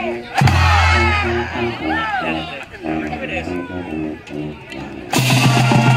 Yes, it is.